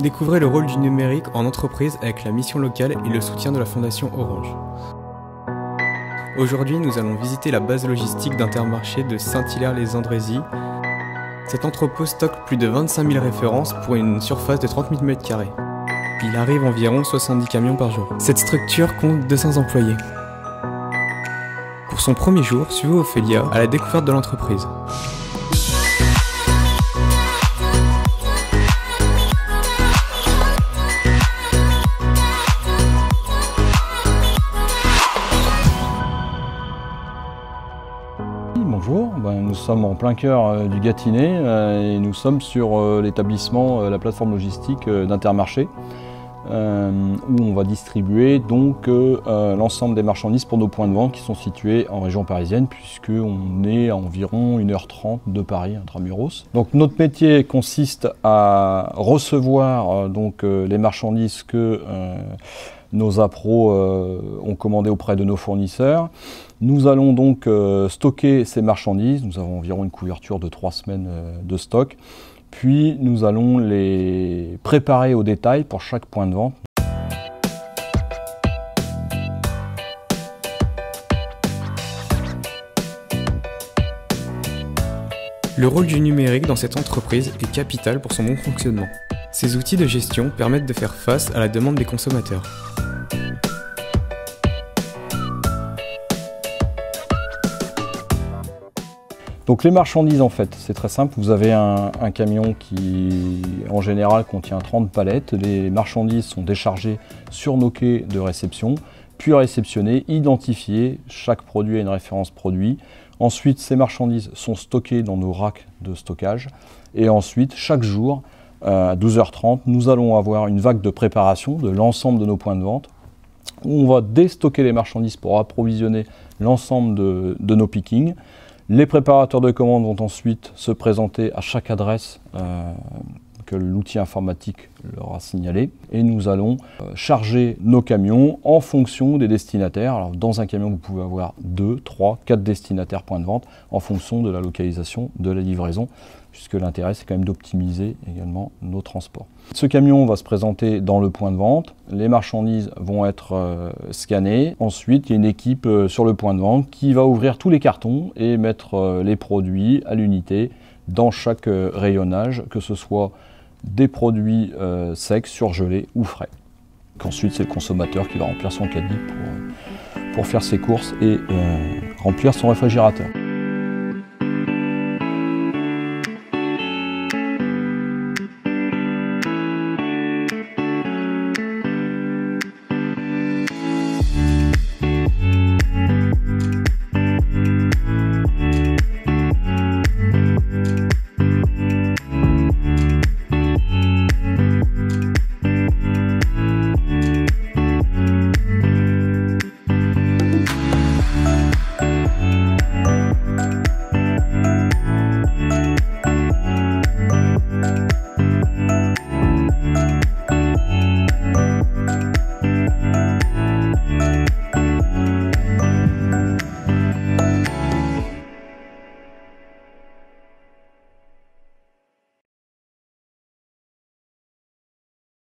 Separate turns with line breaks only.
Découvrez le rôle du numérique en entreprise avec la mission locale et le soutien de la Fondation Orange. Aujourd'hui, nous allons visiter la base logistique d'Intermarché de Saint-Hilaire-les-Andrézy. Cet entrepôt stocke plus de 25 000 références pour une surface de 30 000 m2. Il arrive environ 70 camions par jour. Cette structure compte 200 employés. Pour son premier jour, suivez Ophélia à la découverte de l'entreprise.
Bonjour, ben, nous sommes en plein cœur euh, du Gâtinais euh, et nous sommes sur euh, l'établissement, la plateforme logistique d'Intermarché où on va distribuer donc l'ensemble des marchandises pour nos points de vente qui sont situés en région parisienne puisqu'on est à environ 1h30 de Paris, intramuros. Donc notre métier consiste à recevoir donc les marchandises que nos appros ont commandées auprès de nos fournisseurs nous allons donc euh, stocker ces marchandises. Nous avons environ une couverture de trois semaines euh, de stock. Puis nous allons les préparer au détail pour chaque point de vente.
Le rôle du numérique dans cette entreprise est capital pour son bon fonctionnement. Ces outils de gestion permettent de faire face à la demande des consommateurs.
Donc les marchandises en fait, c'est très simple, vous avez un, camion qui en général contient 30 palettes, les marchandises sont déchargées sur nos quais de réception, puis réceptionnées, identifiées, chaque produit a une référence produit. Ensuite ces marchandises sont stockées dans nos racks de stockage et ensuite chaque jour à 12h30 nous allons avoir une vague de préparation de l'ensemble de nos points de vente où on va déstocker les marchandises pour approvisionner l'ensemble de, de nos pickings. Les préparateurs de commandes vont ensuite se présenter à chaque adresse euh, que l'outil informatique leur a signalé et nous allons euh, charger nos camions en fonction des destinataires. Alors dans un camion vous pouvez avoir 2, 3, 4 destinataires points de vente en fonction de la localisation de la livraison puisque l'intérêt c'est quand même d'optimiser également nos transports. Ce camion va se présenter dans le point de vente, les marchandises vont être euh, scannées, ensuite il y a une équipe euh, sur le point de vente qui va ouvrir tous les cartons et mettre euh, les produits à l'unité dans chaque rayonnage, que ce soit des produits secs, surgelés ou frais. Ensuite c'est le consommateur qui va remplir son caddie pour, pour faire ses courses et remplir son réfrigérateur.